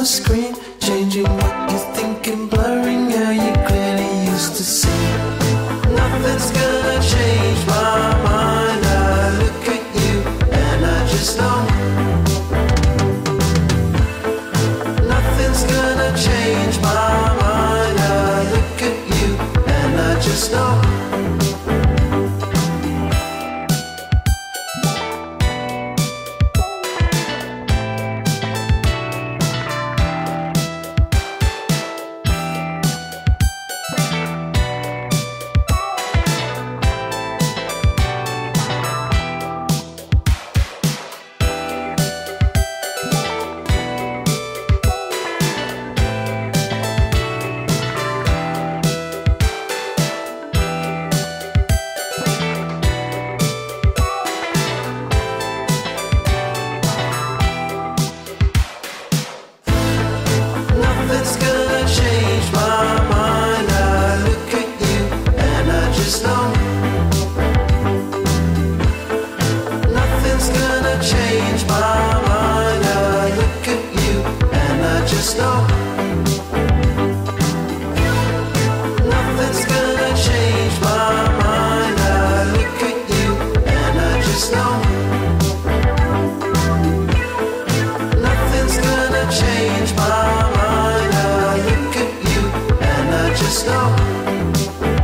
the screen Changing what you're thinking, blurring how you clearly used to see. Nothing's gonna change my mind. I look at you and I just know Nothing's gonna change my mind. I look at you and I just know solidão.